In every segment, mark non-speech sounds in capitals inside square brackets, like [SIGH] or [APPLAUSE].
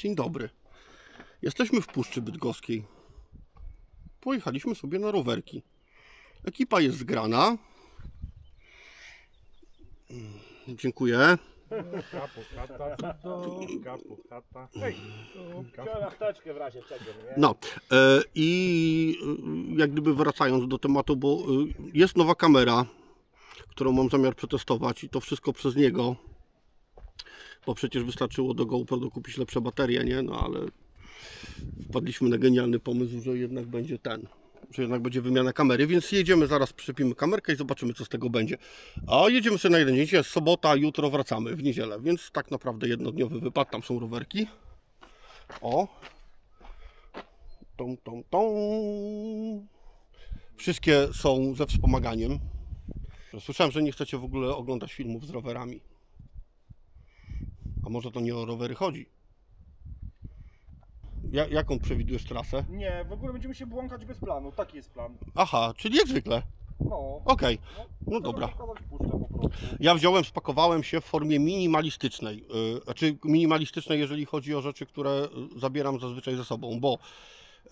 Dzień dobry. Jesteśmy w Puszczy Bydgoskiej. Pojechaliśmy sobie na rowerki. Ekipa jest zgrana. Mm, Dziękuję. W razie czego, nie? No e, i e, jak gdyby wracając do tematu, bo e, jest nowa kamera, którą mam zamiar przetestować i to wszystko przez niego. Bo przecież wystarczyło do GoPro dokupić lepsze baterie, nie? No ale wpadliśmy na genialny pomysł, że jednak będzie ten, że jednak będzie wymiana kamery, więc jedziemy, zaraz przyczepimy kamerkę i zobaczymy co z tego będzie. A jedziemy sobie na jeden dzień, jest sobota, jutro wracamy w niedzielę, więc tak naprawdę jednodniowy wypad, tam są rowerki. O, Tą, tą, tą. Wszystkie są ze wspomaganiem. Słyszałem, że nie chcecie w ogóle oglądać filmów z rowerami. A może to nie o rowery chodzi? Ja, jaką przewidujesz trasę? Nie, w ogóle będziemy się błąkać bez planu, taki jest plan. Aha, czyli jak zwykle. No, Okej, no, no dobra. pokazać puszczę po prostu. Ja wziąłem, spakowałem się w formie minimalistycznej. Yy, Znaczy minimalistycznej, jeżeli chodzi o rzeczy, które y, zabieram zazwyczaj ze sobą, bo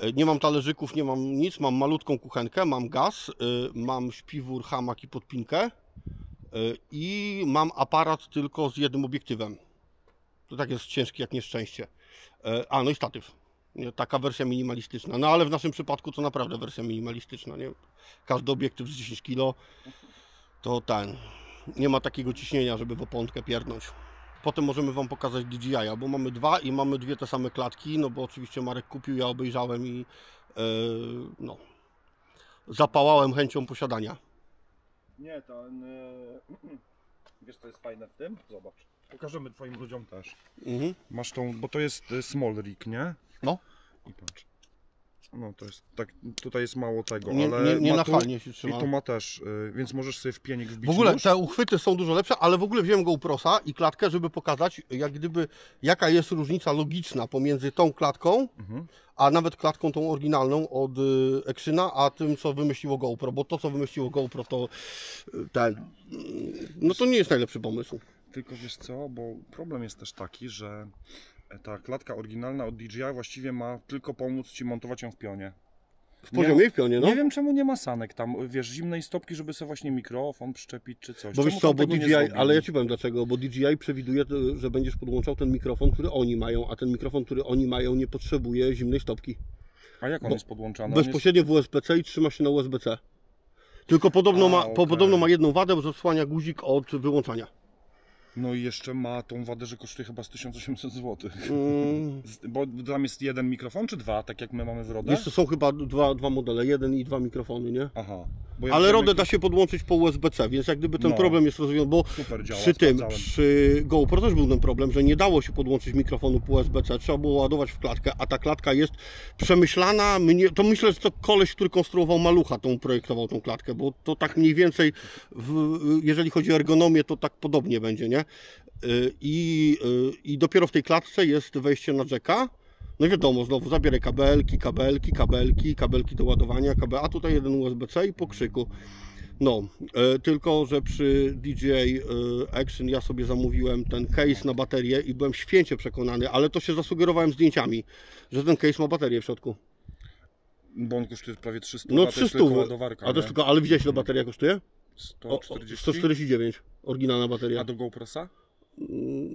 y, nie mam talerzyków, nie mam nic, mam malutką kuchenkę, mam gaz, y, mam śpiwór, hamak i podpinkę y, i mam aparat tylko z jednym obiektywem. To tak jest ciężki jak nieszczęście. Y, A, no i statyw. Taka wersja minimalistyczna. No ale w naszym przypadku to naprawdę wersja minimalistyczna. Nie? Każdy obiektyw z 10 kg to ten. Nie ma takiego ciśnienia, żeby w opątkę pierdnąć. Potem możemy Wam pokazać DJI, bo mamy dwa i mamy dwie te same klatki, no bo oczywiście Marek kupił, ja obejrzałem i yy, no, zapałałem chęcią posiadania. Nie, ten... Yy, [CLEARS THROAT] wiesz co jest fajne w tym? Zobacz. Pokażemy twoim ludziom też. Mhm. Masz tą, bo to jest y, small rig, nie? No. I patrz. No to jest tak, tutaj jest mało tego, Nie, ale nie, nie ma tu, nachalnie się i trzyma. tu ma też, y, więc możesz sobie w pienik wbić W ogóle nóż. te uchwyty są dużo lepsze, ale w ogóle wziąłem GoProsa i klatkę, żeby pokazać, jak gdyby, jaka jest różnica logiczna pomiędzy tą klatką, Mhm. a nawet klatką tą oryginalną od y, Exyna, a tym, co wymyśliło GoPro, bo to, co wymyśliło GoPro, to y, ten, y, no to nie jest najlepszy pomysł. Tylko wiesz co, bo problem jest też taki, że ta klatka oryginalna od DJI właściwie ma tylko pomóc Ci montować ją w pionie. W poziomie i w pionie, no. Nie wiem czemu nie ma sanek tam, wiesz, zimnej stopki, żeby sobie właśnie mikrofon przyczepić czy coś. Bo Czemu wiesz co, bo nie DJI, ale ja Ci powiem dlaczego, bo DJI przewiduje, y, że będziesz podłączał ten mikrofon, który oni mają, a ten mikrofon, który oni mają, nie potrzebuje zimnej stopki. A jak on bo- jest podłączany? On jest... Bezpośrednio w USB-C i trzyma się na USB-C. Tylko podobno, A, ma, okej. podobno ma jedną wadę, że odsłania guzik od wyłączania. No i jeszcze ma tą wadę, że kosztuje chyba z 1800 zł. Mm, [LAUGHS] Bo tam jest jeden mikrofon czy dwa, tak jak my mamy w RODE? wiesz, to są chyba dwa, dwa modele, jeden i dwa mikrofony, nie? Aha. Ja Ale RODE da się podłączyć po USB-C, więc jak gdyby ten No. problem jest rozwiązany, bo działa, przy tym, sprawdzałem. przy GoPro też był ten problem, że nie dało się podłączyć mikrofonu po USB-C, trzeba było ładować w klatkę, a ta klatka jest przemyślana, mnie, to myślę, że to koleś, który konstruował Malucha, tą projektował tą klatkę, bo to tak mniej więcej, w, jeżeli chodzi o ergonomię, to tak podobnie będzie, nie? Y, I, y, I dopiero w tej klatce jest wejście na jacka, no wiadomo, znowu zabieraj kabelki, kabelki, kabelki, kabelki do ładowania, kabel, a tutaj jeden USB-C i po krzyku. No, e, tylko że przy DJI e, Action ja sobie zamówiłem ten case na baterię i byłem święcie przekonany, ale to się zasugerowałem zdjęciami, że ten case ma baterię w środku. Bo on kosztuje prawie 300 No a to jest 300, tylko ładowarka, a to jest tylko, ale widziałeś ile bateria kosztuje? O, o, 140? 149, oryginalna bateria. A do GoProsa?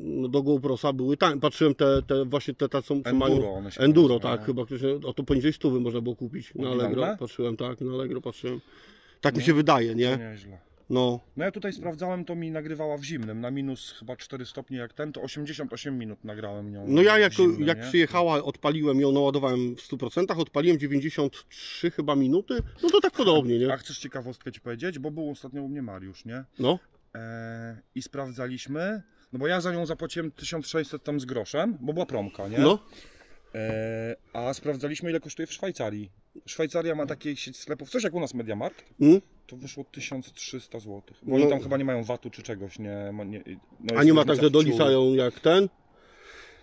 No, do GoProsa były tańsze, patrzyłem te, te właśnie te, te co, co Enduro mają... one się Enduro, tak, chyba ktoś, o to poniżej stówy można było kupić na? Allegro, patrzyłem, tak, na Allegro patrzyłem. Tak mi się wydaje, nie? Nieźle. No, No ja tutaj sprawdzałem, to mi nagrywała w zimnym, na minus chyba 4 stopnie jak ten, to 88 minut nagrałem nią. No ja jak, zimnym, jak nie? przyjechała, odpaliłem ją, naładowałem w 100%, odpaliłem 93 chyba minuty, no to tak podobnie, nie? A chcesz ciekawostkę Ci powiedzieć? Bo był ostatnio u mnie Mariusz, nie? No, Eee, I sprawdzaliśmy, no bo ja za nią zapłaciłem 1600 tam z groszem, bo była promka, nie? no, Eee, a sprawdzaliśmy ile kosztuje w Szwajcarii. Szwajcaria ma takie sieć sklepów, coś jak u nas Mediamarkt, mm. to wyszło 1300 zł. Bo No. oni tam chyba nie mają VAT-u czy czegoś, nie? nie no a nie ma tak, że doliczają jak ten?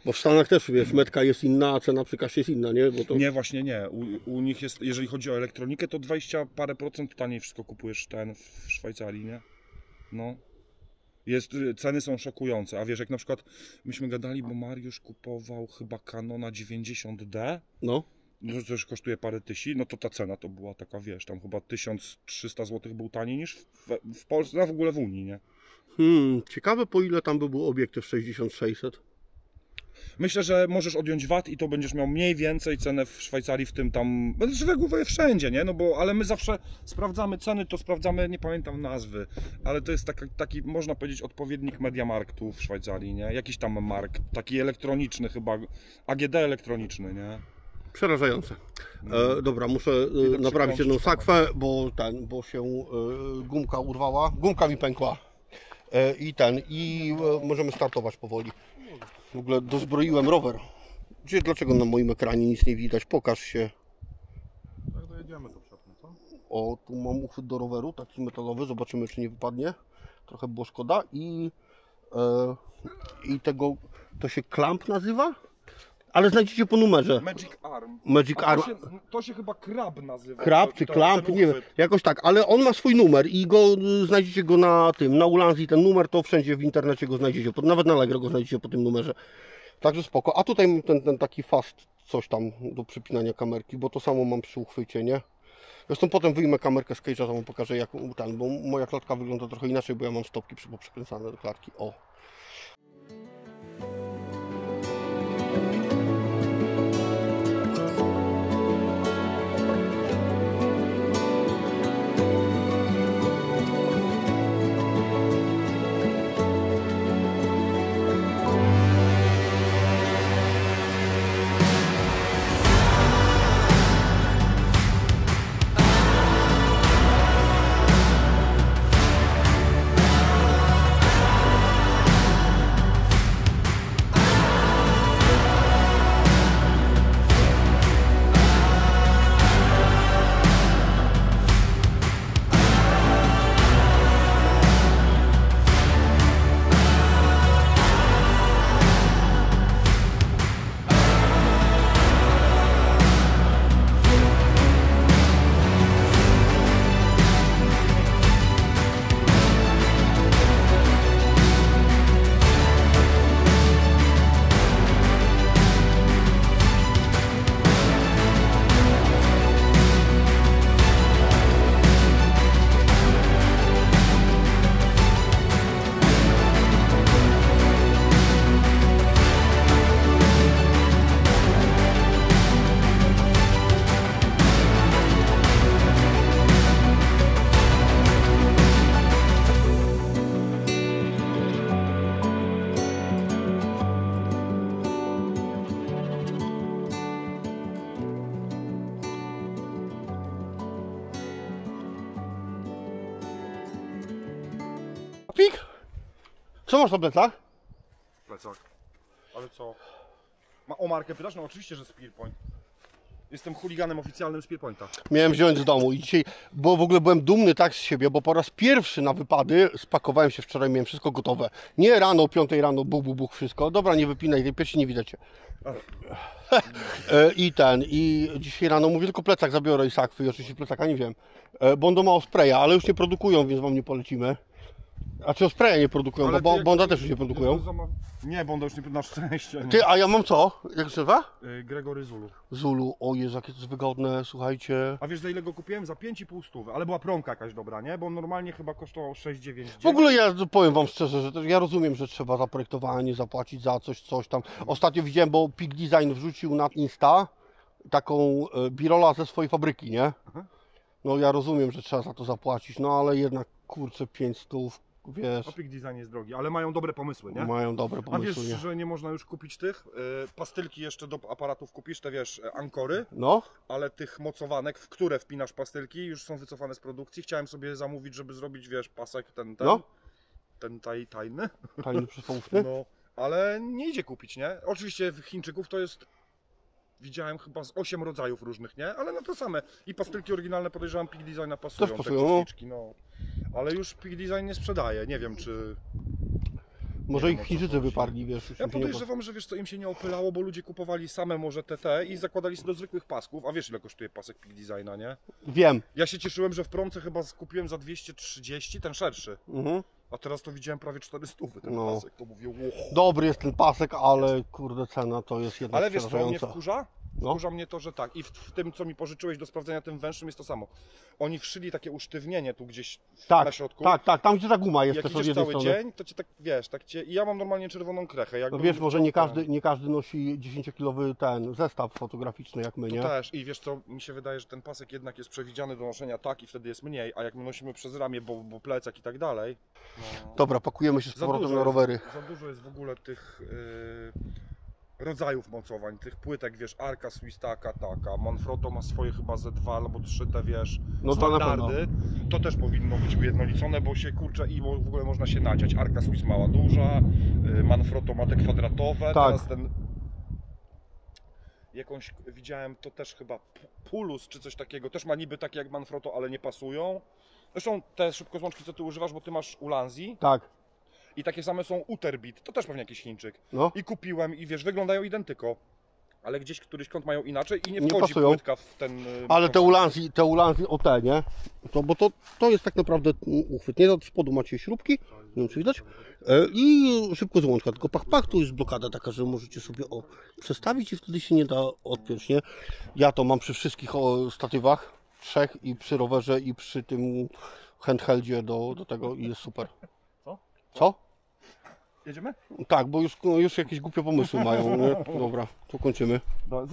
Bo w Stanach też, wiesz, metka jest inna, a cena przy kasie jest inna, nie? To... Nie, właśnie nie. U, u nich jest, jeżeli chodzi o elektronikę, to 20 parę procent taniej wszystko kupujesz ten w Szwajcarii, nie? No. Jest, y, ceny są szokujące, a wiesz, jak na przykład myśmy gadali, bo Mariusz kupował chyba Canona 90D, No. no to też kosztuje parę tysięcy, no to ta cena to była taka, wiesz, tam chyba 1300 zł był taniej niż w, w Polsce, no w ogóle w Unii, nie? Hmm, ciekawe po ile tam by był obiektyw 6600. Myślę, że możesz odjąć VAT i to będziesz miał mniej więcej cenę w Szwajcarii w tym tam, no znaczy ogóle wszędzie, nie? No bo, ale my zawsze sprawdzamy ceny, to sprawdzamy, nie pamiętam nazwy, ale to jest taki, taki można powiedzieć, odpowiednik Mediamarktu w Szwajcarii, nie? Jakiś tam mark, taki elektroniczny chyba, AGD elektroniczny, nie? Przerażające. E, dobra, muszę e, naprawić jedną sakwę, bo ten, bo się e, gumka urwała. Gumka mi pękła. E, I ten, i e, możemy startować powoli. W ogóle dozbroiłem rower. Gdzie, dlaczego na moim ekranie nic nie widać? Pokaż się. Tak dojedziemy to przepnę, co? O, tu mam uchwyt do roweru, taki metalowy, zobaczymy czy nie wypadnie. Trochę było szkoda i, e, i tego, to się klamp nazywa? Ale znajdziecie po numerze. Magic Arm. Magic A Arm. To się, to się chyba krab nazywa. Krab czy klamp, nie wiem, jakoś tak, ale on ma swój numer i go y, znajdziecie go na tym, na Ulanzi ten numer, to wszędzie w internecie go znajdziecie, nawet na Allegro go znajdziecie po tym numerze. Także spoko. A tutaj mam ten, ten taki fast coś tam do przypinania kamerki, bo to samo mam przy uchwycie, nie? Zresztą potem wyjmę kamerkę z cage'a, to wam pokażę jak ten, bo moja klatka wygląda trochę inaczej, bo ja mam stopki przy- przykręcane do klatki. O. masz na plecach? Plecak. Ale co? Ma, o markę pytasz? No oczywiście, że Spearpoint. Jestem chuliganem oficjalnym Spearpointa. Miałem wziąć z domu i dzisiaj, bo w ogóle byłem dumny tak z siebie, bo po raz pierwszy na wypady spakowałem się wczoraj, miałem wszystko gotowe. Nie rano, o 5 rano, buch, buch, buch, wszystko. Dobra, nie wypinaj, tej piersi nie widać. E, I ten, i dzisiaj rano mówię, tylko plecak zabiorę i sakwy, i oczywiście plecaka nie wiem. E, Bo on ma o spraya, ale już nie produkują, więc wam nie polecimy. A czy spraya nie produkują, Ale bo ty bo- Bonda też już nie produkują. Nie, Bonda już nie na szczęście. Nie. Ty, a ja mam co? Jak się nazywa? Y, Gregory Zulu. Zulu, o Jezu, jakie to jest wygodne, słuchajcie. A wiesz za ile go kupiłem? Za 5,5 stówy, ale była promka jakaś dobra, nie? Bo on normalnie chyba kosztował 6,9. W ogóle ja powiem Wam szczerze, że to, ja rozumiem, że trzeba za projektowanie zapłacić za coś, coś tam. Ostatnio widziałem, bo Peak Design wrzucił na Insta taką e, birola ze swojej fabryki, nie? No ja rozumiem, że trzeba za to zapłacić, no ale jednak kurczę 500, wiesz, Opik Design jest drogi, ale mają dobre pomysły, nie? mają dobre A wiesz, pomysły, nie? że nie można już kupić tych? Y, pastylki jeszcze do aparatów kupisz, te wiesz, e, ankory, No, ale tych mocowanek, w które wpinasz pastylki, już są wycofane z produkcji. Chciałem sobie zamówić, żeby zrobić, wiesz, pasek ten, ten, No. ten taj, tajny. tajny przypomówny. [LAUGHS] No, ale nie idzie kupić, nie? Oczywiście w Chińczyków to jest. Widziałem chyba z 8 rodzajów różnych, nie? Ale no to same. I pastylki oryginalne podejrzewam Peak Designa pasują. Też te pasują, no. kotwiczki, no. Ale już Peak Design nie sprzedaje. Nie wiem czy. Może ich Chińczycy wyparli, wiesz, Ja podejrzewam, że wiesz co im się nie opylało, bo ludzie kupowali same może TT i zakładali sobie do zwykłych pasków. A wiesz ile kosztuje pasek Peak Designa, nie? Wiem. Ja się cieszyłem, że w promce chyba kupiłem za 230, ten szerszy. Mhm. A teraz to widziałem prawie 400 ten No. pasek, to mówię, łoch. Dobry jest ten pasek, ale kurde cena to jest jednak Ale wiesz co mnie przerażająca. wkurza? No. Wkurza mnie to, że tak. I w, w tym, co mi pożyczyłeś do sprawdzenia tym węższym jest to samo. Oni wszyli takie usztywnienie tu gdzieś Tak, na środku. tak, tak, tam gdzie ta guma jest Jak też od idziesz cały strony. dzień, to cię tak, wiesz, tak cię... I ja mam normalnie czerwoną krechę. No wiesz, może nie każdy, nie każdy nosi 10-kilowy ten zestaw fotograficzny jak my, To nie? też. I wiesz co, mi się wydaje, że ten pasek jednak jest przewidziany do noszenia tak i wtedy jest mniej, a jak my nosimy przez ramię, bo, bo plecak i tak dalej. No, Dobra, pakujemy się z powrotem na jest. rowery. za dużo jest w ogóle tych yy, rodzajów mocowań, tych płytek, wiesz, Arka, Swistaka, taka, Manfrotto ma swoje chyba ze dwa albo trzy te, wiesz, No to standardy. To też powinno być ujednolicone, bo się kurczę i w ogóle można się nadziać. Arka Swiss mała duża, yy, Manfrotto ma te kwadratowe, Tak. teraz ten jakąś widziałem, to też chyba Pulus czy coś takiego, też ma niby takie jak Manfrotto, ale nie pasują. Zresztą te szybkozłączki, co ty używasz, bo ty masz Ulanzi Tak, i takie same są Uterbit, to też pewnie jakiś Chińczyk. no. I kupiłem i wiesz, wyglądają identyko. Ale gdzieś któryś kąt mają inaczej i nie Nie wchodzi pasują. płytka w ten... y, Ale te ulanzi, te ulanzi o te, nie? To, bo to, to jest tak naprawdę uchwyt. Nie od spodu macie śrubki, nie wiem czy widać. E, I szybko złączka, tylko pach, pach, tu jest blokada taka, że możecie sobie o, przestawić i wtedy się nie da odpiąć, nie? Ja to mam przy wszystkich o, statywach, trzech i przy rowerze i przy tym handheldzie do, do tego i jest super. Co? Jedziemy? Tak, bo już, no, już jakieś głupie pomysły mają, nie? Dobra, to kończymy. No,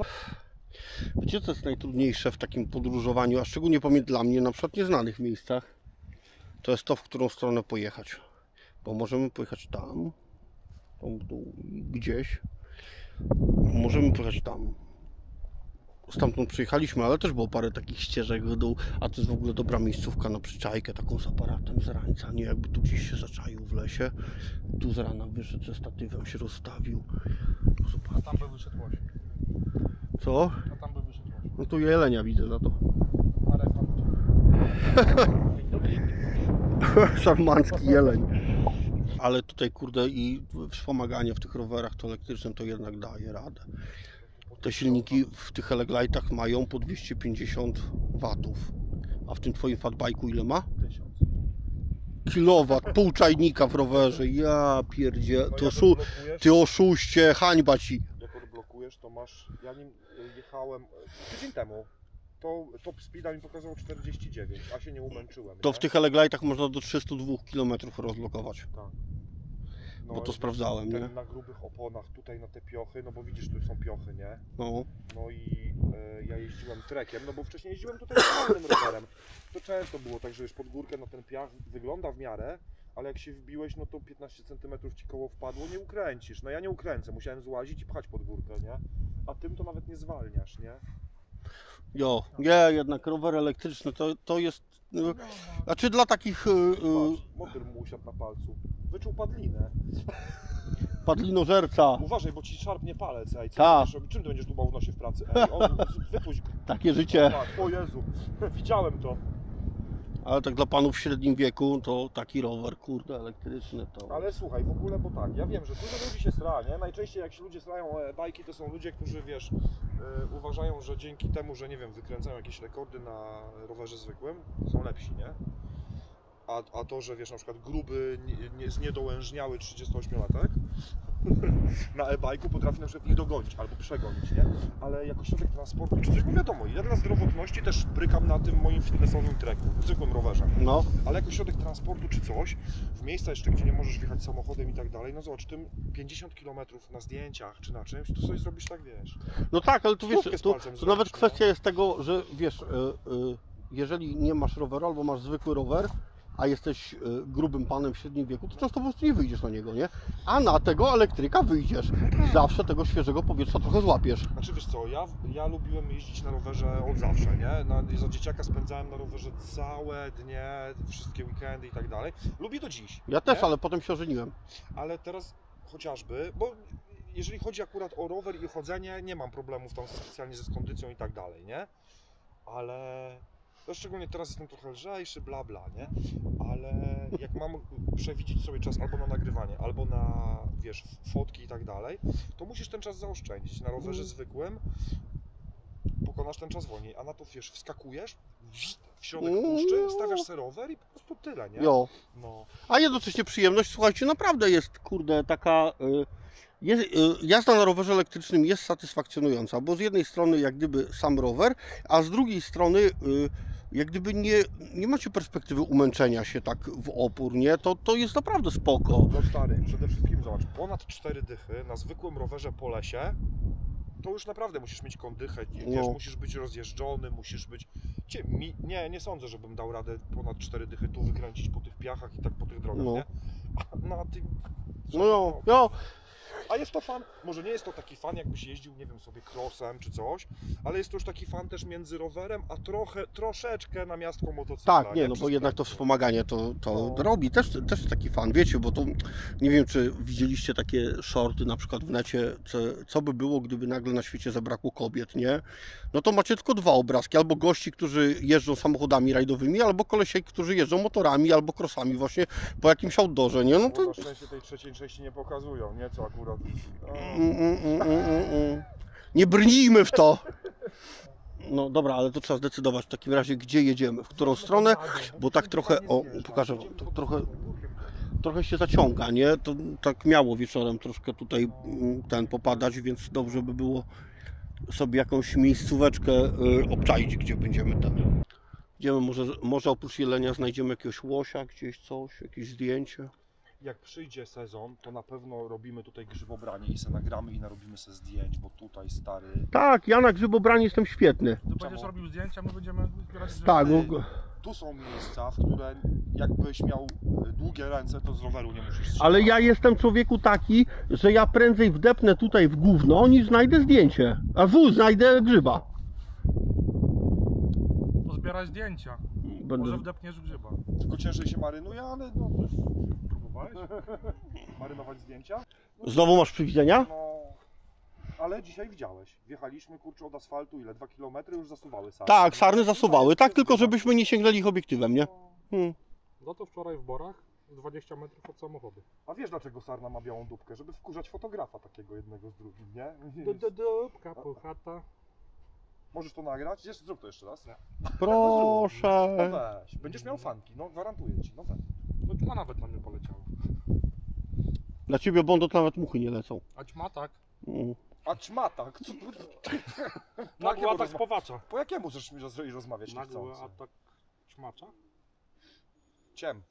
Wiecie, co jest najtrudniejsze w takim podróżowaniu, a szczególnie dla mnie, na przykład nieznanych miejscach? To jest to, w którą stronę pojechać. Bo możemy pojechać tam, tam i gdzieś. Możemy pojechać tam. Stamtąd przyjechaliśmy, ale też było parę takich ścieżek w dół, a to jest w ogóle dobra miejscówka na przyczajkę, taką z aparatem z rańca, nie jakby tu gdzieś się zaczaił w lesie. Tu z rana wyszedł ze statywem, się rozstawił. Zobacz. Tam by wyszedł łoś. Co? A tam by wyszedł łoś. No tu jelenia widzę za to. [LAUGHS] Szarmancki jeleń. Ale tutaj kurde i wspomaganie w tych rowerach to elektrycznym to jednak daje radę. Te silniki w tych Eleglite'ach mają po 250 watów. A w tym twoim fatbike'u ile ma? Tysiąc. Kilowat, pół czajnika w rowerze. Ja pierdzie, No oszu, odblokujesz- ty oszuście, hańba ci. Jak odblokujesz, to masz... Ja nim jechałem tydzień temu. To top speeda mi pokazało 49, a się nie umęczyłem. To nie? w tych Eleglite'ach można do 302 km rozblokować. Tak. No, Bo to sprawdzałem, ten nie? na grubych oponach, tutaj na te piochy, no bo widzisz, tu są piochy, nie? No. No i e, ja jeździłem trekiem, no bo wcześniej jeździłem tutaj normalnym [COUGHS] rowerem. To często było tak, że już pod górkę na ten piach wygląda w miarę, ale jak się wbiłeś, no to 15 cm ci koło wpadło, nie ukręcisz. No ja nie ukręcę, musiałem złazić i pchać pod górkę, nie? A tym to nawet nie zwalniasz, nie? Jo, nie, jednak rower elektryczny to, to jest. Y, Znaczy dla takich y, y, motyl mu usiadł na palcu. Wyczuł padlinę. padlinożerca, Uważaj, bo ci szarpnie palec, ej. Co Ta. będziesz? Czym ty będziesz dłubał w nosie w pracy? Ej, o, wypuść takie życie. Tak, o Jezu, [LAUGHS] widziałem to. Ale tak dla panów w średnim wieku to taki rower, kurde, elektryczny to. Ale słuchaj, w ogóle, bo tak, ja wiem, że dużo ludzi się sra, nie? Najczęściej jak się ludzie srają e, bajki, to są ludzie, którzy, wiesz, e, uważają, że dzięki temu, że, nie wiem, wykręcają jakieś rekordy na rowerze zwykłym, są lepsi, nie? A, a to, że, wiesz, na przykład gruby, nie, nie, zniedołężniały 38-latek [LAUGHS] na e-bajku potrafi na przykład ich dogonić albo przegonić, nie? Ale jako środek transportu czy coś, bo wiadomo, ja dla zdrowotności też brykam na tym moim fitnessowym treku, zwykłym rowerze. No, Ale jako środek transportu czy coś, w miejsca jeszcze, gdzie nie możesz wjechać samochodem i tak dalej, no zobacz, tym 50 km na zdjęciach czy na czymś, to sobie zrobisz tak, wiesz. no tak, ale tu wiesz, tu, tu zrobisz, nawet no. kwestia jest tego, że wiesz, y, y, jeżeli nie masz roweru albo masz zwykły rower, a jesteś y, grubym panem w średnim wieku, to często po prostu nie wyjdziesz na niego, nie? A na tego elektryka wyjdziesz zawsze tego świeżego powietrza trochę złapiesz. Znaczy wiesz co, ja, ja lubiłem jeździć na rowerze od zawsze, nie? Na, za dzieciaka spędzałem na rowerze całe dnie, wszystkie weekendy i tak dalej. Lubię do dziś. Ja też, nie? ale potem się ożeniłem. ale teraz chociażby, bo jeżeli chodzi akurat o rower i chodzenie, nie mam problemów tam specjalnie ze z kondycją i tak dalej, nie? Ale no szczególnie teraz jestem trochę lżejszy, bla bla, nie? Ale jak mam przewidzieć sobie czas albo na nagrywanie, albo na, wiesz, fotki i tak dalej, to musisz ten czas zaoszczędzić. Na rowerze zwykłym pokonasz ten czas wolniej, a na to, wiesz, wskakujesz, w środek puszczy, stawiasz se rower i po prostu tyle, nie? Jo. No. A jednocześnie przyjemność, słuchajcie, naprawdę jest, kurde, taka... Y, jest, y, jazda na rowerze elektrycznym jest satysfakcjonująca, bo z jednej strony jak gdyby sam rower, a z drugiej strony y, jak gdyby nie, nie macie perspektywy umęczenia się tak w opór, nie? To, to jest naprawdę spoko. No stary, przede wszystkim zobacz, ponad cztery dychy na zwykłym rowerze po lesie, to już naprawdę musisz mieć kondychę, wiesz, No. musisz być rozjeżdżony, musisz być... Cie, mi, nie, nie sądzę, żebym dał radę ponad cztery dychy tu wykręcić po tych piachach i tak po tych drogach, No. nie? A na tym... No jo, jo, A jest to fan, może nie jest to taki fan, jakbyś jeździł, nie wiem, sobie crossem czy coś, ale jest to już taki fan też między rowerem, a trochę, troszeczkę na miastką motocykla. Tak, nie, no bo jednak to wspomaganie to, to No. robi. Też, też taki fan, wiecie, bo to nie wiem, czy widzieliście takie shorty na przykład w necie, co, co by było, gdyby nagle na świecie zabrakło kobiet, nie? No to macie tylko dwa obrazki, albo gości, którzy jeżdżą samochodami rajdowymi, albo kolesie, którzy jeżdżą motorami albo crossami właśnie po jakimś outdoorze, nie? No No to... na szczęście tej trzeciej części nie pokazują, nie? Co akurat... O. Mm, mm, mm. Nie brnijmy w to! No dobra, ale to trzeba zdecydować w takim razie, gdzie jedziemy, w którą stronę, bo tak trochę, o, pokażę wam, trochę, trochę się zaciąga, nie? To tak miało wieczorem troszkę tutaj ten popadać, więc dobrze by było sobie jakąś miejscóweczkę y, obczaić, gdzie będziemy ten. Idziemy, może, może oprócz jelenia znajdziemy jakiegoś łosia, gdzieś coś, jakieś zdjęcie. Jak przyjdzie sezon, to na pewno robimy tutaj grzybobranie i se nagramy i narobimy se zdjęć, bo tutaj stary... Tak, ja na grzybobranie jestem świetny. Ty będziesz robił zdjęcia, my będziemy zbierać. Tak, no, Tu są miejsca, w które jakbyś miał y, długie ręce, to z roweru nie musisz trzymać. Ale ja jestem człowieku taki, że ja prędzej wdepnę tutaj w gówno, niż znajdę zdjęcie. A w znajdę grzyba. Pozbierać zdjęcia. Może Będę... wdepniesz grzyba. Tylko ciężej się marynuje, ale no... Próbowałeś? [LAUGHS] Marynować zdjęcia? Znowu masz przywidzenia? No... Ale dzisiaj widziałeś. Wjechaliśmy, kurczę, od asfaltu, ile? Dwa kilometry już zasuwały sarny. Tak, sarny zasuwały, tak, tylko żebyśmy nie sięgnęli ich obiektywem, nie? Hmm. No to wczoraj w Borach, 20 metrów od samochodu. A wiesz dlaczego sarna ma białą dupkę? Żeby wkurzać fotografa takiego jednego z drugim, nie? Du, du, dupka, puchata. Możesz to nagrać? Jeszcze, zrób to jeszcze raz. No Proszę. weź, będziesz miał fanki, no gwarantuję ci, no weź. No ćma nawet na mnie poleciała. Dla ciebie bondo to nawet muchy nie lecą. A ćma tak. Mm. A czmatak, co, Nagły jakiemu atak rozma- spowacza. po jakiemu chcesz mi roz- rozmawiać Nagły niechcący? atak ćmacza? Ciem.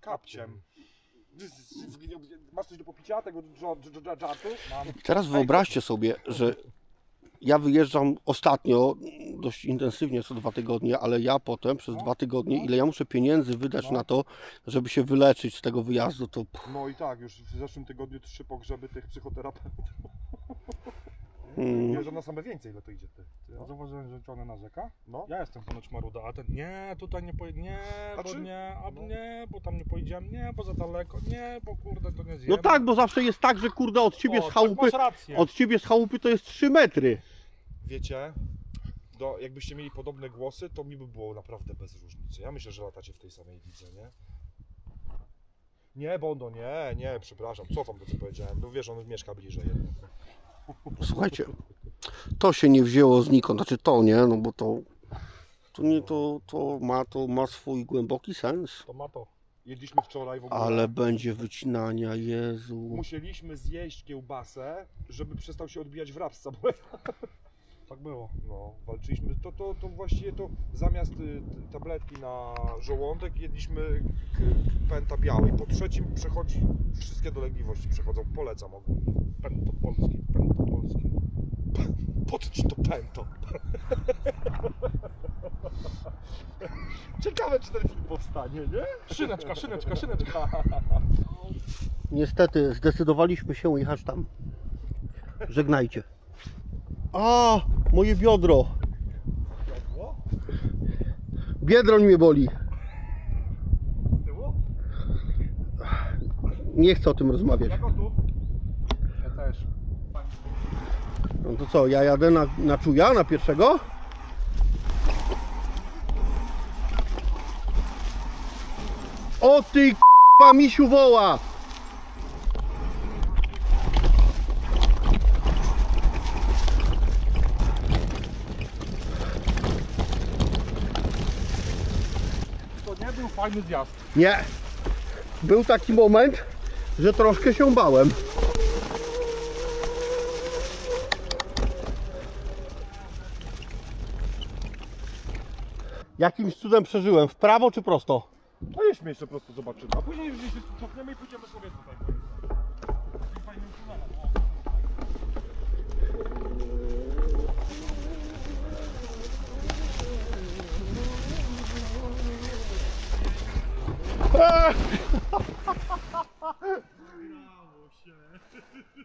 Kapciem. Masz coś do popicia tego dżo- dżo- dżo- dżartu? Mam. Teraz wyobraźcie sobie, że ja wyjeżdżam ostatnio dość intensywnie co dwa tygodnie, ale ja potem przez dwa tygodnie, ile ja muszę pieniędzy wydać na to, żeby się wyleczyć z tego wyjazdu, to No i tak, już w zeszłym tygodniu trzy pogrzeby tych psychoterapeutów. Mm. Że na same więcej, ile to idzie ty. ty no. Zauważyłem, że one narzeka. no. Ja jestem ponoć maruda, a ten nie, tutaj nie pojedziemy, nie, bo Znaczy? nie, a No. nie, bo tam nie pojedziemy, nie, bo za daleko, nie, bo kurde to nie zjemy. No tak, bo zawsze jest tak, że kurde od ciebie O, z tak, chałupy, masz rację. od ciebie z chałupy to jest 3 metry. Wiecie, do, jakbyście mieli podobne głosy, to mi by było naprawdę bez różnicy. Ja myślę, że latacie w tej samej lidze, nie? Nie, Bondo, nie, nie, przepraszam, cofam to, co powiedziałem. No wiesz, on mieszka bliżej. jednak. Słuchajcie, to się nie wzięło znikąd, znaczy to nie, no bo to, to nie, to, to ma, to ma swój głęboki sens. To ma to. Jedliśmy wczoraj w ogóle. Ale będzie wycinania, Jezu. Musieliśmy zjeść kiełbasę, żeby przestał się odbijać wrap z samolotu. Tak było. No, walczyliśmy. To, to, to właściwie to zamiast y, tabletki na żołądek jedliśmy pęta białej. Po trzecim przechodzi, wszystkie dolegliwości przechodzą. Polecam ogólnie. Pęto polski, pęto polski. Poczuć to pęto. Ciekawe, czy ten film powstanie, nie? Szyneczka, szyneczka, szyneczka. Niestety zdecydowaliśmy się jechać tam. Żegnajcie. A, moje biodro. Jadło? Biedroń mnie boli. Z tyłu? Nie chcę o tym rozmawiać. Jak o tu? Ja też. No to co, ja jadę na, na czuja, na pierwszego? O ty k***a misiu woła! był fajny zjazd. Nie. Był taki moment, że troszkę się bałem. Jakimś cudem przeżyłem. W prawo czy prosto? To jedźmy jeszcze po prostu zobaczymy. A później już się cofniemy i pójdziemy sobie tutaj. Takim fajnym tunelem.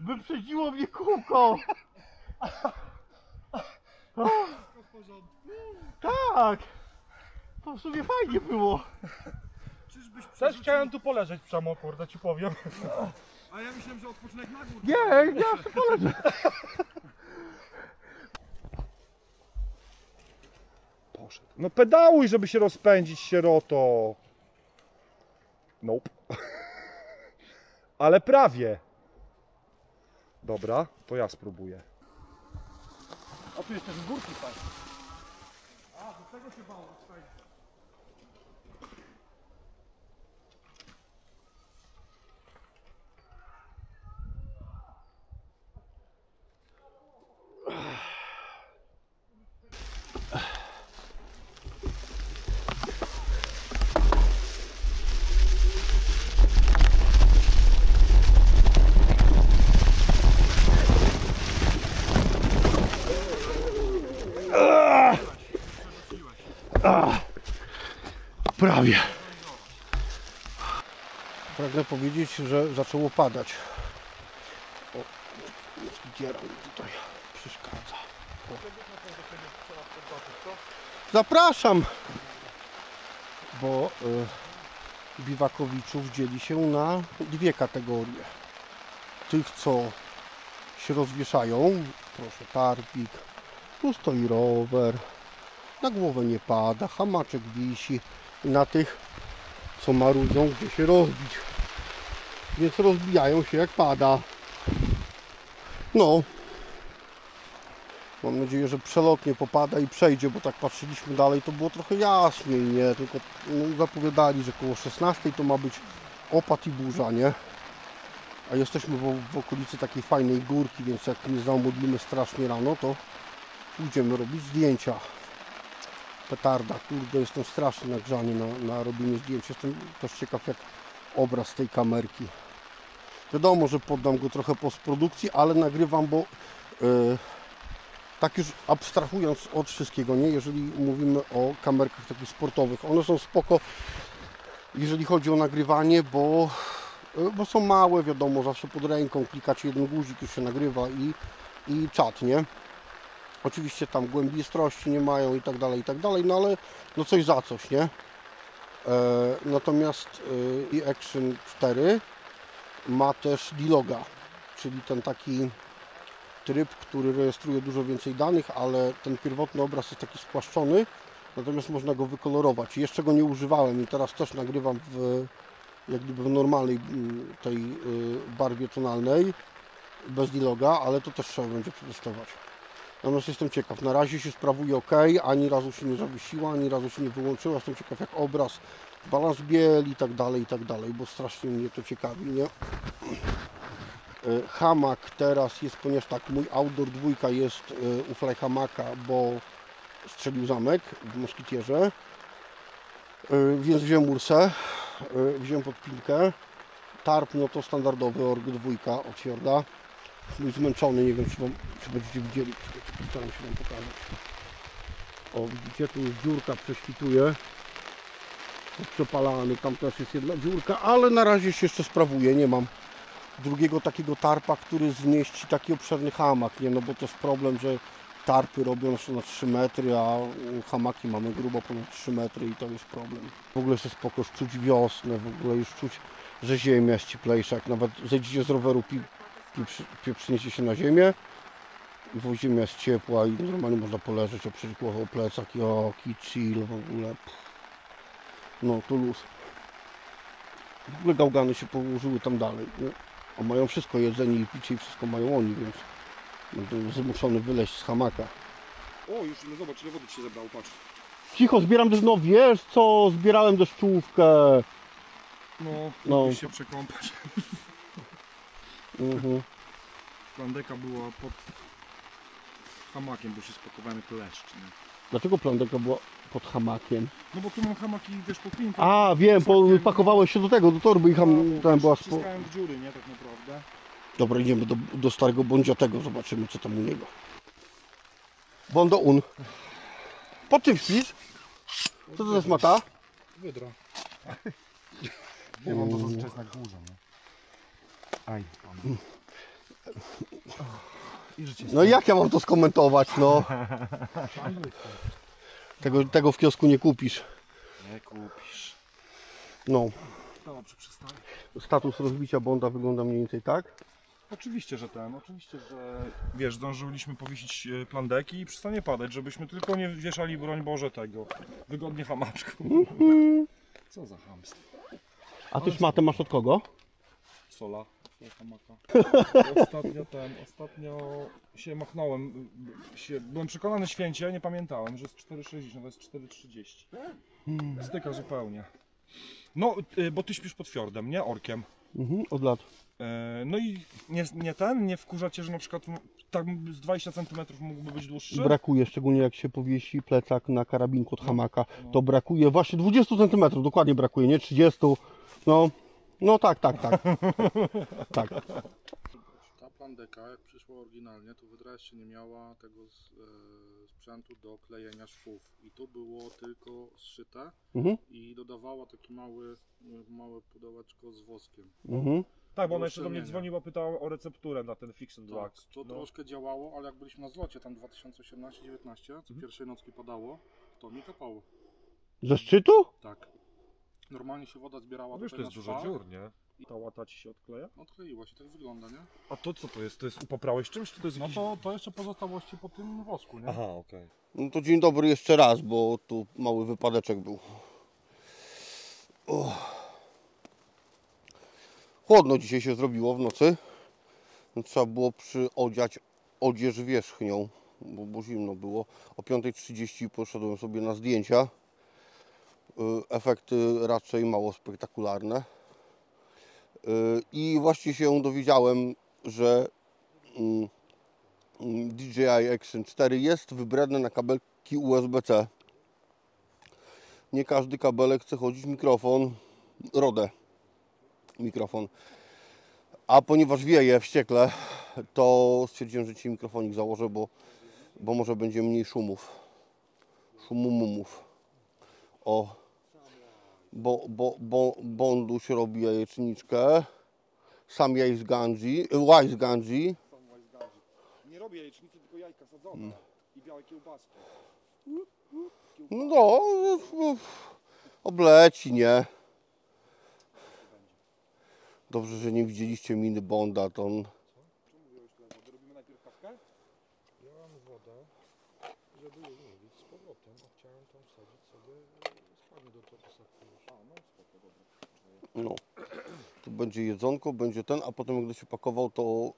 Wyprzedziło mnie kółko. Tak. To w sumie fajnie było. Też chciałem tu poleżeć przemo, kurde ci powiem. A ja myślałem, że odpoczynek na górze. Nie, nie, aż tu poleżę. Poszedł. No pedałuj, żeby się rozpędzić, sieroto. Nope. Ale prawie. Dobra, to ja spróbuję. A tu jest też górki tak. A, do tego się bało, Prawie. Pragnę powiedzieć, że zaczęło padać. O, zdzieram tutaj. Przeszkadza. O. Zapraszam! Bo y, biwakowiczów dzieli się na dwie kategorie. Tych, co się rozwieszają. Proszę, tarpik. Tu stoi rower. Na głowę nie pada, hamaczek wisi na tych, co marudzą, gdzie się rozbić. Więc rozbijają się jak pada. No. Mam nadzieję, że przelotnie popada i przejdzie, bo tak patrzyliśmy dalej, to było trochę jaśniej, nie? Tylko no, zapowiadali, że koło 16 to ma być opad i burza, nie? A jesteśmy w, w okolicy takiej fajnej górki, więc jak nie zamodlimy strasznie rano, to pójdziemy robić zdjęcia petarda. Kurde, jestem strasznie nagrzany na, na robienie zdjęć. Jestem też ciekaw jak obraz tej kamerki. Wiadomo, że poddam go trochę postprodukcji, ale nagrywam, bo yy, tak już abstrahując od wszystkiego, nie? Jeżeli mówimy o kamerkach takich sportowych, one są spoko, jeżeli chodzi o nagrywanie, bo, yy, bo są małe, wiadomo, zawsze pod ręką, klikacie jeden guzik, już się nagrywa i, i czat, nie? Oczywiście tam głębistrości nie mają i tak dalej, i tak dalej, no ale no coś za coś, nie? E, natomiast e, Action 4 ma też D-Loga, czyli ten taki tryb, który rejestruje dużo więcej danych, ale ten pierwotny obraz jest taki spłaszczony, natomiast można go wykolorować. Jeszcze go nie używałem i teraz też nagrywam w jak gdyby w normalnej tej y, barwie tonalnej bez D-Loga, ale to też trzeba będzie przetestować. Natomiast jestem ciekaw, na razie się sprawuje ok, ani razu się nie zawiesiła, ani razu się nie wyłączyła. Jestem ciekaw jak obraz, balans biel i tak dalej, i tak dalej, bo strasznie mnie to ciekawi, nie? E, Hamak teraz jest, ponieważ tak, mój outdoor dwójka jest e, u fly hamaka, bo strzelił zamek w Moskitierze, E, więc wziąłem ursę, wziąłem podpinkę. Tarp, no to standardowy org dwójka od. Mój zmęczony, nie wiem czy, wam, czy będziecie widzieli, postaram się Wam pokazać. O widzicie, tu jest dziurka, prześwituje. Przepalany, tam też jest jedna dziurka, ale na razie się jeszcze sprawuje, nie mam drugiego takiego tarpa, który zmieści taki obszerny hamak, nie, no bo to jest problem, że tarpy robią się na 3 metry, a hamaki mamy grubo ponad 3 metry i to jest problem. W ogóle się spoko, już czuć wiosnę, w ogóle już czuć, że ziemia jest cieplejsza, jak nawet zejdziecie z roweru, pi, pieprzy- pieprzniecie się na ziemię w ziemia jest ciepła i normalnie można poleżeć, oprzeć głowę o plecach jaki chill w ogóle. No, to luz. W ogóle gałgany się położyły tam dalej, nie? A mają wszystko, jedzenie i picie i wszystko mają oni, więc będę zmuszony wyleźć z hamaka. O, już no zobacz, ile wody się zebrało, patrz. Cicho, zbieram też, no wiesz co, zbierałem deszczówkę. No, No. się przekąpać. Mhm. Plandeka była pod hamakiem, bo się spakowałem jak leszcz, nie? Dlaczego plandeka była pod hamakiem? No bo tu mam hamaki, wiesz, po pinku. A, wiem, po, pakowałeś się do tego, do torby i ham, tam była... Spo... Wciskałem w dziury, nie? Tak naprawdę. Dobra, idziemy do, do starego bądziatego, zobaczymy co tam u niego. Bondo un. Pod czym śpisz? Co to za smata? Wydra. Nie mam to zazwyczaj na górze, nie? Aj, pan. I życie No i jak ja mam to skomentować, no? Tego, tego w kiosku nie kupisz. nie kupisz. No, Dobrze, przestań. status rozbicia Bonda wygląda mniej więcej tak. Oczywiście, że ten, oczywiście, że wiesz, zdążyliśmy powiesić e, plandeki i przestanie padać, żebyśmy tylko nie wieszali, broń Boże, tego wygodnie hamaczku. Co za chamstwo. A ty szmatę masz od kogo? Sola. Sola hamaka. [LAUGHS] Ostatnio ten, ostatnio się machnąłem, się, byłem przekonany święcie, nie pamiętałem, że jest 4,60, to jest 4,30. Styka zupełnie. No, y, bo ty śpisz pod fiordem, nie? Orkiem. Mhm, od lat. E, No i nie, nie ten, nie wkurza cię, że na przykład tam z 20 cm mógłby być dłuższy? Brakuje, szczególnie jak się powiesi plecak na karabinku od hamaka, to brakuje właśnie 20 cm, dokładnie brakuje, nie 30. No, no tak, tak, tak. [LAUGHS] tak. Ta plandeka, jak przyszła oryginalnie, to wydaje się nie miała tego z, e, sprzętu do klejenia szwów. I tu było tylko zszyte Mhm, i dodawała taki mały, małe pudełeczko z woskiem. mhm. Tak, bo ona jeszcze do mnie dzwoniła, pytała o recepturę na ten Fixed Tak, Wax. to No. troszkę działało, ale jak byliśmy na zlocie tam 2018-19, Mhm. co pierwszej nocki padało, to mi kapało. Ze szczytu? Tak. Normalnie się woda zbierała Wiesz, to jest na dużo dziur, nie? Ta łata ci się odkleja? Odkleiła się, tak wygląda, nie? A to co to jest? To jest upaprałeś czymś, czy to jest No jakiś... to, to jeszcze pozostałości po tym wosku, nie? Aha, okej. No to dzień dobry jeszcze raz, bo tu mały wypadeczek był. Chłodno dzisiaj się zrobiło w nocy. No, Trzeba było przyodziać odzież wierzchnią, bo, bo zimno było. O 5.30 poszedłem sobie na zdjęcia. Y, Efekty raczej mało spektakularne. Y, I właśnie się dowiedziałem, że DJI Action 4 jest wybredne na kabelki USB-C. Nie każdy kabelek chce chodzić mikrofon, RODE mikrofon. A ponieważ wieje wściekle, to stwierdziłem, że ci mikrofonik założę, bo, bo może będzie mniej szumów. Szumumumów. O. Bo, bo, bo, Bonduś robi jajeczniczkę. Sam jaj z ganji, łaj z ganji. Nie robię jajecznicy, tylko jajka sadzone i białe kiełbaski. No, no obleci, nie? Dobrze, że nie widzieliście miny Bonda, to on... Robimy najpierw kawkę? Ja mam wodę, żeby ją mieć z powrotem, a chciałem tam wsadzić sobie spanie do tego saku już. A, no spoko, dobra. No. Tu będzie jedzonko, będzie ten, a potem jak będę się pakował, to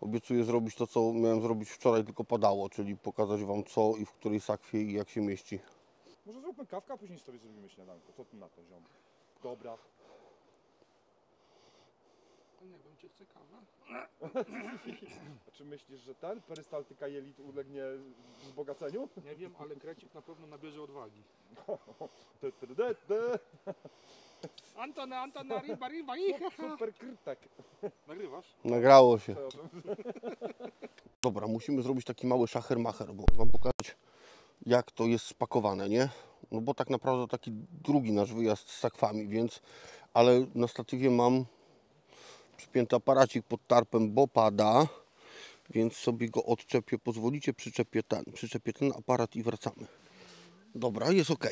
obiecuję zrobić to, co miałem zrobić wczoraj, tylko padało, czyli pokazać Wam co i w której sakwie i jak się mieści. Może zróbmy kawkę, a później sobie zrobimy śniadanko. Co ty na to, ziom? Dobra. Nie wiem, czy chce kawę. A czy myślisz, że ten perystaltyka jelit ulegnie wzbogaceniu? Nie wiem, ale Krecik na pewno nabierze odwagi. [LAUGHS] Te. Antona, Antona, riba, riba, Super krytek. Nagrywasz? Nagrało się. Dobra, musimy zrobić taki mały szachermacher, bo Wam pokazać jak to jest spakowane, nie? No bo tak naprawdę taki drugi nasz wyjazd z sakwami, więc... Ale na statywie mam przypięty aparacik pod tarpem, bo pada, więc sobie go odczepię. Pozwolicie, przyczepię ten, przyczepię ten aparat i wracamy. Dobra, jest ok.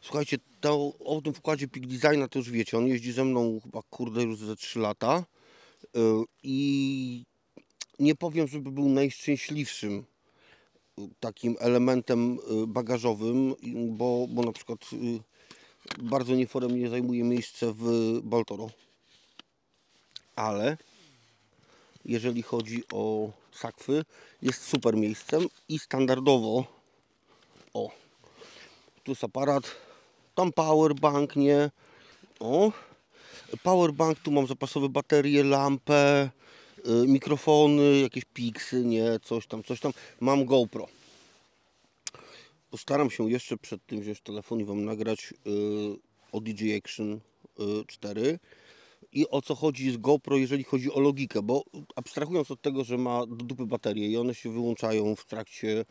Słuchajcie, to, o tym wkładzie Peak Designa to już wiecie, on jeździ ze mną chyba kurde już ze 3 lata yy, i nie powiem, żeby był najszczęśliwszym y, takim elementem y, bagażowym, y, bo, bo na przykład y, bardzo nieforemnie zajmuje miejsce w Baltoro. Ale jeżeli chodzi o sakwy, jest super miejscem i standardowo o tu jest aparat, tam powerbank, nie? O, powerbank, tu mam zapasowe baterie, lampę, y, mikrofony, jakieś piksy, nie? Coś tam, coś tam. Mam GoPro. Postaram się jeszcze przed tym wziąć telefon i Wam nagrać y, o DJ Action y, 4 i o co chodzi z GoPro, jeżeli chodzi o logikę, bo abstrahując od tego, że ma do dupy baterie i one się wyłączają w trakcie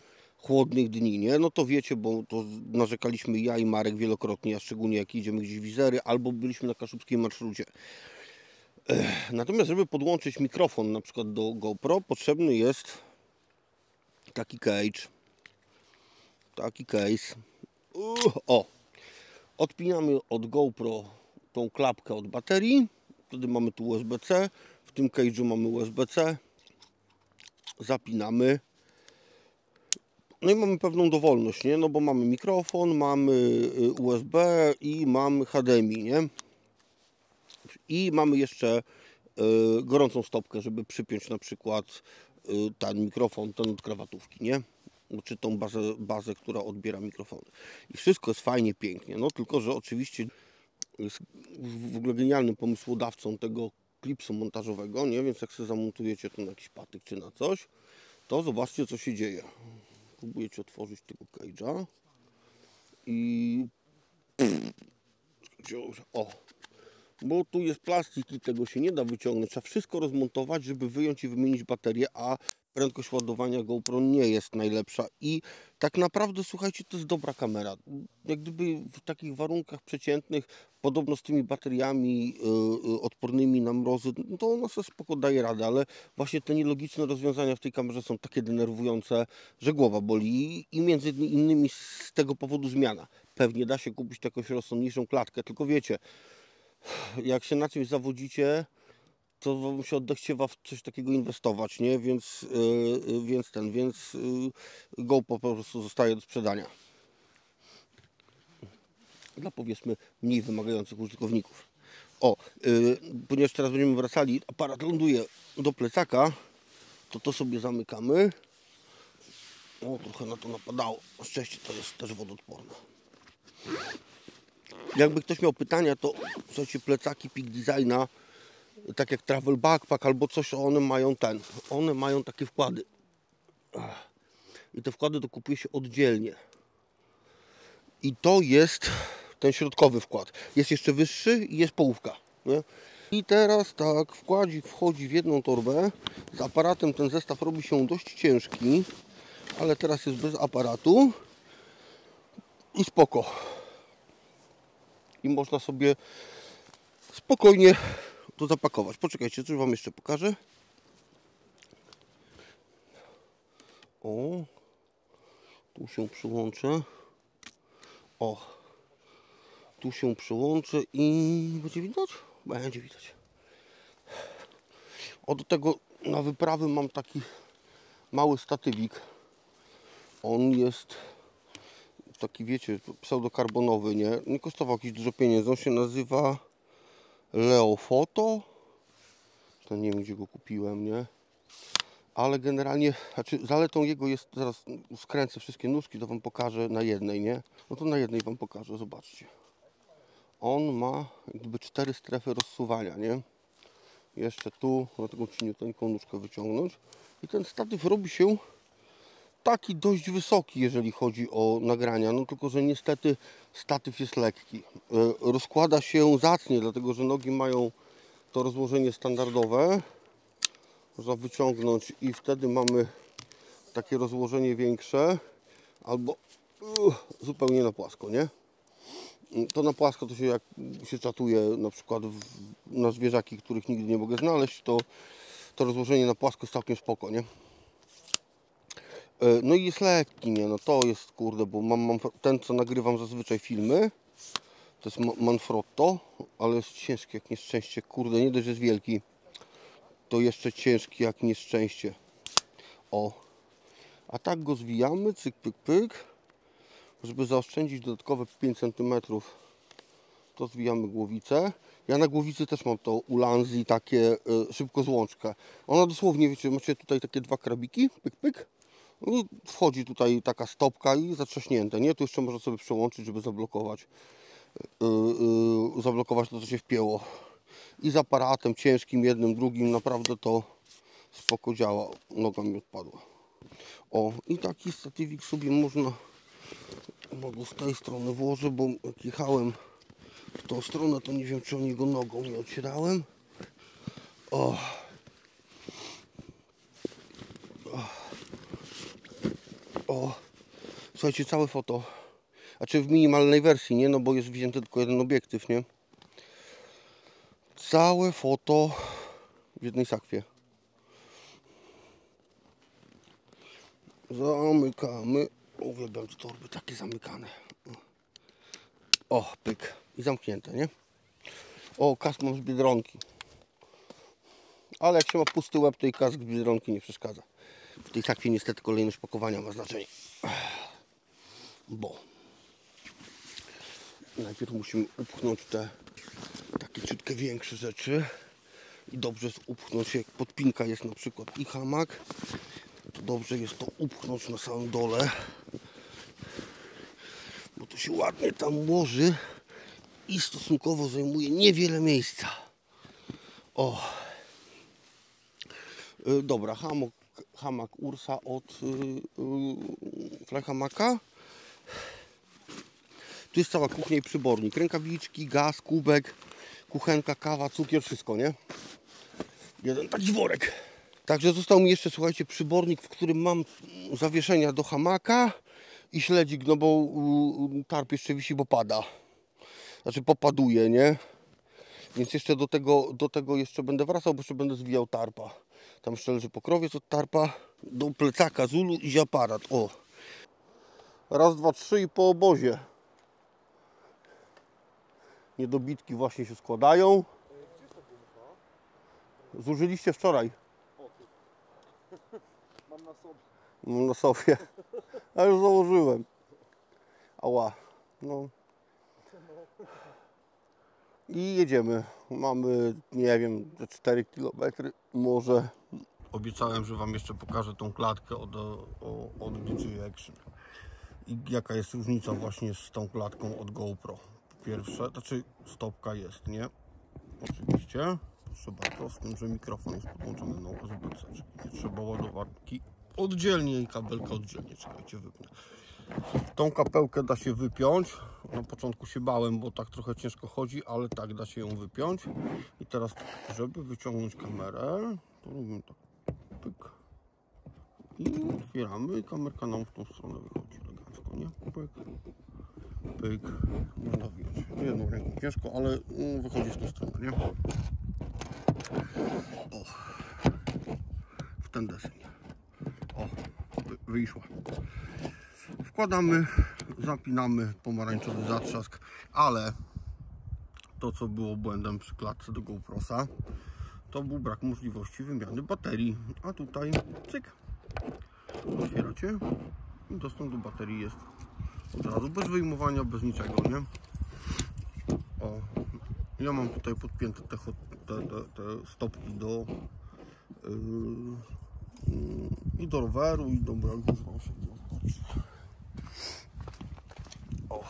chłodnych dni, nie? No to wiecie, bo to narzekaliśmy ja i Marek wielokrotnie, a szczególnie jak idziemy gdzieś w wizery, albo byliśmy na kaszubskim marszrucie. Natomiast, żeby podłączyć mikrofon na przykład do GoPro, potrzebny jest taki cage, taki case. O, odpinamy od GoPro tą klapkę od baterii, wtedy mamy tu USB-C, w tym cage'u mamy USB-C, zapinamy. No i mamy pewną dowolność, nie? No bo mamy mikrofon, mamy y, USB i mamy HDMI, nie? I mamy jeszcze y, gorącą stopkę, żeby przypiąć na przykład y, ten mikrofon, ten od krawatówki, nie? Czy tą bazę, bazę, która odbiera mikrofony. I wszystko jest fajnie, pięknie. No tylko, że oczywiście jest w ogóle genialnym pomysłodawcą tego klipsu montażowego, nie? Więc jak sobie zamontujecie to na jakiś patyk czy na coś, to zobaczcie co się dzieje. Próbujecie otworzyć tego cage'a i o, bo tu jest plastik i tego się nie da wyciągnąć. Trzeba wszystko rozmontować, żeby wyjąć i wymienić baterię, a prędkość ładowania GoPro nie jest najlepsza i tak naprawdę słuchajcie, to jest dobra kamera. Jak gdyby w takich warunkach przeciętnych, podobno z tymi bateriami y, y, odpornymi na mrozy, no to ona sobie spoko daje radę, ale właśnie te nielogiczne rozwiązania w tej kamerze są takie denerwujące, że głowa boli i między innymi z tego powodu zmiana. Pewnie da się kupić jakąś rozsądniejszą klatkę, tylko wiecie, jak się na czymś zawodzicie, to wam się odechciewa w coś takiego inwestować, nie? Więc, yy, więc ten, więc yy, po prostu zostaje do sprzedania. Dla powiedzmy mniej wymagających użytkowników. O, yy, ponieważ teraz będziemy wracali, aparat ląduje do plecaka, to to sobie zamykamy. O, trochę na to napadało. Na szczęście to jest też wodoodporne. Jakby ktoś miał pytania, to słuchajcie, plecaki Peak Designa, tak jak Travel Backpack albo coś, one mają ten, one mają takie wkłady. I te wkłady to kupuje się oddzielnie. I to jest ten środkowy wkład. Jest jeszcze wyższy i jest połówka. Nie? I teraz tak, wkładzik wchodzi w jedną torbę. Z aparatem ten zestaw robi się dość ciężki, ale teraz jest bez aparatu. I spoko i można sobie spokojnie to zapakować. Poczekajcie, coś Wam jeszcze pokażę. O, tu się przyłączę. O, tu się przyłączę i będzie widać? Będzie widać. O, do tego na wyprawy mam taki mały statywik. On jest taki wiecie, pseudokarbonowy, nie? Nie kosztował jakieś dużo pieniędzy. On się nazywa Leofoto. To nie wiem, gdzie go kupiłem, nie? Ale generalnie, znaczy zaletą jego jest, zaraz skręcę wszystkie nóżki, to Wam pokażę na jednej, nie? No to na jednej Wam pokażę, zobaczcie. On ma jakby cztery strefy rozsuwania, nie? Jeszcze tu, na taką cieniuteńką nóżkę wyciągnąć. I ten statyw robi się taki dość wysoki, jeżeli chodzi o nagrania, no tylko, że niestety statyw jest lekki. E, Rozkłada się zacnie, dlatego że nogi mają to rozłożenie standardowe. Można wyciągnąć i wtedy mamy takie rozłożenie większe albo zupełnie na płasko, nie? To na płasko to się jak się czatuje na przykład w, na zwierzaki, których nigdy nie mogę znaleźć, to to rozłożenie na płasko jest całkiem spoko, nie? E, No i jest lekki, nie? No to jest kurde, bo mam, mam ten, co nagrywam zazwyczaj filmy. To jest Ma- Manfrotto, ale jest ciężki jak nieszczęście. Kurde, nie dość, że jest wielki, to jeszcze ciężki jak nieszczęście. O. A tak go zwijamy, cyk, pyk, pyk. Żeby zaoszczędzić dodatkowe 5 cm, to zwijamy głowicę. Ja na głowicy też mam to Ulanzi takie y, szybko złączkę. Ona dosłownie, wiecie, macie tutaj takie dwa krabiki, pyk, pyk I wchodzi tutaj taka stopka i zatrzaśnięte, nie? Tu jeszcze można sobie przełączyć, żeby zablokować, yy, yy, zablokować to, co się wpięło. I z aparatem ciężkim, jednym, drugim, naprawdę to spoko działa. Noga mi odpadła. O, i taki statywik sobie można, mogę z tej strony włożę, bo jak jechałem w tą stronę, to nie wiem, czy o niego nogą nie ocierałem. O. O, słuchajcie, całe foto. Znaczy w minimalnej wersji, nie? No bo jest wzięty tylko jeden obiektyw, nie? Całe foto w jednej sakwie. Zamykamy. Uwielbiam te torby takie zamykane. O, pyk. I zamknięte, nie? O, kask mam z Biedronki. Ale jak się ma pusty łeb, to i kask z Biedronki nie przeszkadza. W tej sakwie niestety kolejność pakowania ma znaczenie. Bo najpierw musimy upchnąć te takie ciutkę większe rzeczy. I dobrze jest upchnąć, jak podpinka jest na przykład i hamak, to dobrze jest to upchnąć na samym dole. Bo to się ładnie tam ułoży i stosunkowo zajmuje niewiele miejsca. O. Y, Dobra, hamok, hamak Ursa od y, y, Flyhamaka. Tu jest cała kuchnia i przybornik. Rękawiczki, gaz, kubek, kuchenka, kawa, cukier, wszystko, nie? Jeden taki worek. Także został mi jeszcze, słuchajcie, przybornik, w którym mam zawieszenia do hamaka i śledzik, no bo y, tarp jeszcze wisi, bo pada. Znaczy popaduje, nie? Więc jeszcze do tego, do tego jeszcze będę wracał, bo jeszcze będę zwijał tarpa. Tam jeszcze leży pokrowiec od tarpa. Do plecaka Zulu i aparat. O! Raz, dwa, trzy i po obozie. Niedobitki właśnie się składają. Zużyliście wczoraj. Mam na sobie. Mam na sobie. A już założyłem. Ała. No. I jedziemy. Mamy, nie wiem, ze 4 km może. Obiecałem, że Wam jeszcze pokażę tą klatkę od, od DJI Action. I jaka jest różnica właśnie z tą klatką od GoPro. Pierwsze, znaczy stopka jest, nie? Oczywiście. Proszę bardzo, z tym, że mikrofon jest podłączony na USB-C. Nie trzeba ładowarki oddzielnie i kabelka oddzielnie. Czekajcie, wypnę. Tą kapelkę da się wypiąć. Na początku się bałem, bo tak trochę ciężko chodzi, ale tak da się ją wypiąć. I teraz, żeby wyciągnąć kamerę, to robimy tak. Pyk. I otwieramy i kamerka nam w tą stronę wychodzi elegancko, nie? Pyk. Pyk. Można wyjąć. Jedną ręką ciężko, ale mm, wychodzi w tą stronę, nie? O. W ten deseń. O. Wy, wyszła. Wkładamy, zapinamy pomarańczowy zatrzask, ale to co było błędem przy klatce do GoProsa to był brak możliwości wymiany baterii, a tutaj cyk, otwieracie i dostęp do baterii jest od razu, bez wyjmowania, bez niczego, nie? O, ja mam tutaj podpięte te, te, te, stopki do yy, yy, i do roweru i do zobaczy. O,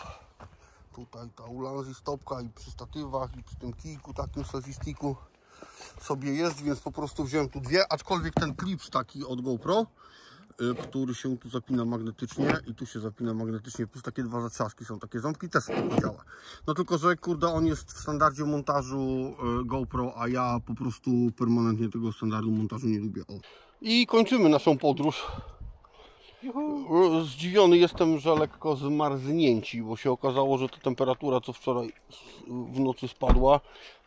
tutaj ta Ulanzi stopka i przy statywach i przy tym kijku takim sticku sobie jest, więc po prostu wziąłem tu dwie, aczkolwiek ten klips taki od GoPro, y, który się tu zapina magnetycznie i tu się zapina magnetycznie, plus takie dwa zatrzaski są, takie ząbki, też spoko działa. No tylko, że kurde, on jest w standardzie montażu y, GoPro, a ja po prostu permanentnie tego standardu montażu nie lubię. O. I kończymy naszą podróż. Zdziwiony jestem, że lekko zmarznięci, bo się okazało, że ta temperatura, co wczoraj w nocy spadła,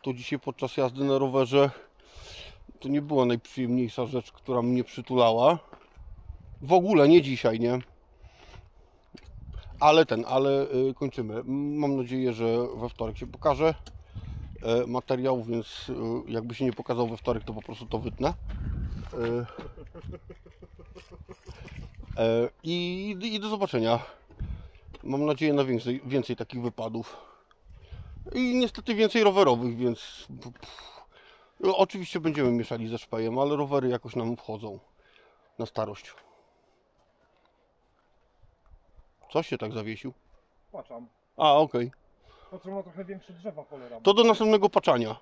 to dzisiaj podczas jazdy na rowerze to nie była najprzyjemniejsza rzecz, która mnie przytulała. W ogóle nie dzisiaj, nie? Ale ten, ale y, kończymy. Mam nadzieję, że we wtorek się pokaże e, materiał, więc y, jakby się nie pokazał we wtorek, to po prostu to wytnę. E, E, I, do zobaczenia. Mam nadzieję na więcej, więcej takich wypadów. I niestety więcej rowerowych, więc no, oczywiście będziemy mieszali ze szpejem, ale rowery jakoś nam wchodzą na starość. Coś się tak zawiesił? Paczam. A, okej. Potrzebna trochę większe drzewa, cholera. To do następnego paczania.